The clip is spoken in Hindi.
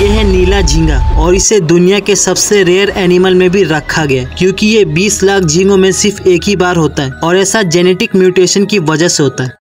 ये है नीला झींगा और इसे दुनिया के सबसे रेयर एनिमल में भी रखा गया क्योंकि ये 20 लाख झींगों में सिर्फ़ एक ही बार होता है और ऐसा जेनेटिक म्यूटेशन की वजह से होता है।